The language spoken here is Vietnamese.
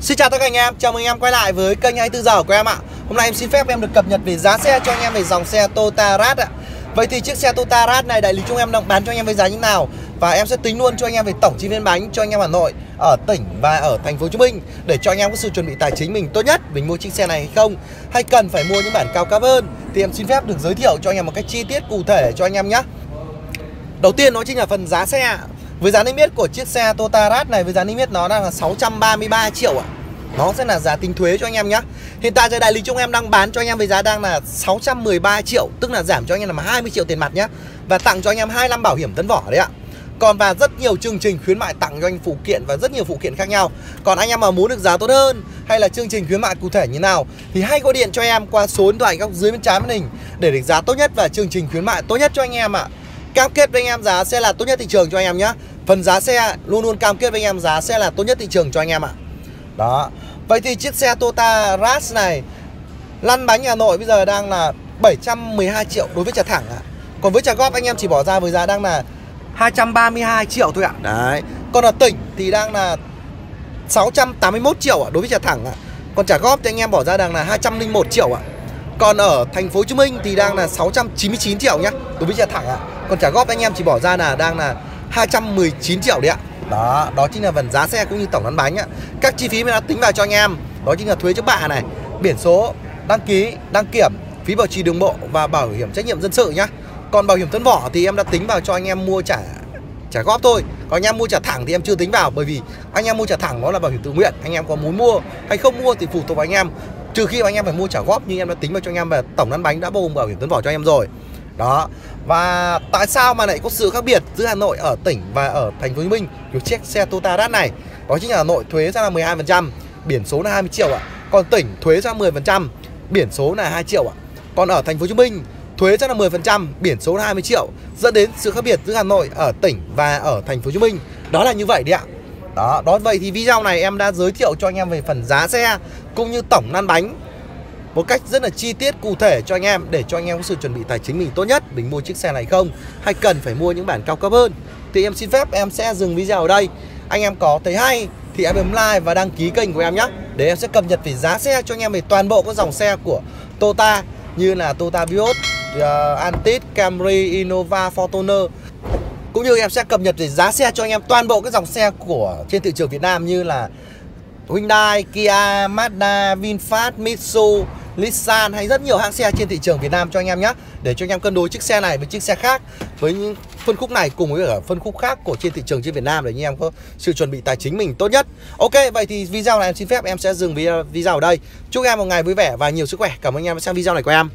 Xin chào tất cả anh em, chào mừng anh em quay lại với kênh 24 giờ của em ạ. Hôm nay em xin phép em được cập nhật về giá xe cho anh em về dòng xe Toyota Rad ạ. Vậy thì chiếc xe Toyota Rad này đại lý chúng em đang bán cho anh em với giá như nào? Và em sẽ tính luôn cho anh em về tổng chi viên bánh cho anh em Hà Nội Ở tỉnh và ở thành phố Hồ Chí Minh Để cho anh em có sự chuẩn bị tài chính mình tốt nhất Mình mua chiếc xe này hay không. Hay cần phải mua những bản cao cấp hơn Thì em xin phép được giới thiệu cho anh em một cách chi tiết cụ thể cho anh em nhé. Đầu tiên nó chính là phần giá xe với giá niêm yết của chiếc xe Toyota Rat này, với giá niêm yết nó đang là 633 triệu ạ. Nó sẽ là giá tính thuế cho anh em nhé Hiện tại đại lý chúng em đang bán cho anh em với giá đang là 613 triệu, Tức là giảm cho anh em là 20 triệu tiền mặt nhé Và tặng cho anh em 25 bảo hiểm tấn vỏ đấy ạ. Còn và rất nhiều chương trình khuyến mại tặng cho anh phụ kiện và rất nhiều phụ kiện khác nhau. Còn anh em mà muốn được giá tốt hơn hay là chương trình khuyến mại cụ thể như nào Thì hãy gọi điện cho em qua số điện thoại góc dưới bên trái màn hình Để được giá tốt nhất và chương trình khuyến mại tốt nhất cho anh em ạ. Cam kết với anh em giá sẽ là tốt nhất thị trường cho anh em nhé Phần giá xe luôn luôn cam kết với anh em, giá sẽ là tốt nhất thị trường cho anh em ạ. Đó. Vậy thì chiếc xe Toyota Rush này, Lăn bánh Hà Nội bây giờ đang là 712 triệu đối với trả thẳng ạ. Còn với trả góp anh em chỉ bỏ ra với giá đang là 232 triệu thôi ạ. Đấy. Còn ở tỉnh thì đang là 681 triệu ạ đối với trả thẳng ạ. Còn trả góp thì anh em bỏ ra đang là 201 triệu ạ. Còn ở thành phố Hồ Chí Minh thì đang là 699 triệu nhá, đối với trả thẳng ạ. Còn trả góp anh em chỉ bỏ ra là đang là 219 triệu đấy ạ. Đó, đó chính là phần giá xe cũng như tổng lăn bánh ạ. Các chi phí mình đã tính vào cho anh em. Đó chính là thuế trước bạ này Biển số, đăng ký, đăng kiểm Phí bảo trì đường bộ và bảo hiểm trách nhiệm dân sự nhá. Còn bảo hiểm thân vỏ thì em đã tính vào cho anh em mua trả trả góp thôi. Còn anh em mua trả thẳng thì em chưa tính vào Bởi vì anh em mua trả thẳng nó là bảo hiểm tự nguyện. Anh em có muốn mua hay không mua thì phụ thuộc vào anh em. Trừ khi anh em phải mua trả góp Nhưng em đã tính vào cho anh em về tổng lăn bánh đã bao gồm bảo hiểm tuấn vỏ cho anh em rồi đó. Và tại sao mà lại có sự khác biệt giữa Hà Nội ở tỉnh và ở thành phố Hồ Chí Minh? Của chiếc xe Toyota Rat này, đó chính là Hà Nội thuế ra là 12% biển số là 20 triệu ạ. Còn tỉnh thuế ra 10% biển số là 2 triệu ạ. Còn ở thành phố Hồ Chí Minh, thuế ra là 10% biển số là 20 triệu, dẫn đến sự khác biệt giữa Hà Nội ở tỉnh và ở thành phố Hồ Chí Minh. Đó là như vậy đấy ạ. Đó đó, vậy thì video này em đã giới thiệu cho anh em về phần giá xe, cũng như tổng lăn bánh một cách rất là chi tiết cụ thể cho anh em để cho anh em có sự chuẩn bị tài chính mình tốt nhất mình mua chiếc xe này không? Hay cần phải mua những bản cao cấp hơn? Thì em xin phép em sẽ dừng video ở đây. Anh em có thấy hay thì em bấm like và đăng ký kênh của em nhé. Để em sẽ cập nhật về giá xe cho anh em về toàn bộ các dòng xe của Toyota như là Toyota Vios, ờ, uh, Antis, Camry, Innova, Fortuner. Cũng như em sẽ cập nhật về giá xe cho anh em toàn bộ các dòng xe của trên thị trường Việt Nam như là Hyundai, Kia, Mazda, VinFast, Mitsubishi Nissan hay rất nhiều hãng xe trên thị trường Việt Nam cho anh em nhé. Để cho anh em cân đối chiếc xe này với chiếc xe khác Với những phân khúc này cùng với cả phân khúc khác của trên thị trường trên Việt Nam Để anh em có sự chuẩn bị tài chính mình tốt nhất. Ok vậy thì video này em xin phép em sẽ dừng video ở đây. Chúc em một ngày vui vẻ và nhiều sức khỏe. Cảm ơn anh em đã xem video này của em.